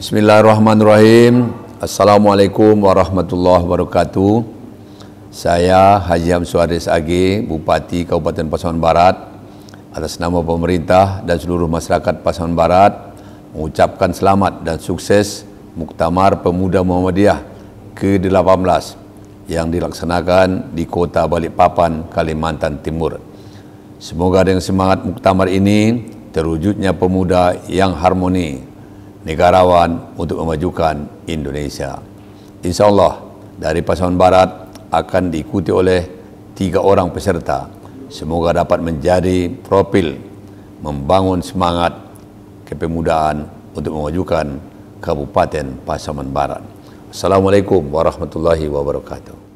Bismillahirrahmanirrahim. Assalamualaikum warahmatullahi wabarakatuh. Saya Haji Hamsuaris AG, Bupati Kabupaten Pasaman Barat, atas nama pemerintah dan seluruh masyarakat Pasaman Barat, mengucapkan selamat dan sukses Muktamar Pemuda Muhammadiyah ke-18 yang dilaksanakan di kota Balikpapan, Kalimantan Timur. Semoga dengan semangat muktamar ini terwujudnya pemuda yang harmoni, negarawan untuk memajukan Indonesia. Insya Allah dari Pasaman Barat akan diikuti oleh tiga orang peserta. Semoga dapat menjadi profil membangun semangat kepemudaan untuk memajukan Kabupaten Pasaman Barat. Assalamualaikum warahmatullahi wabarakatuh.